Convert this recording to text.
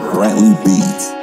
Brantley Beats.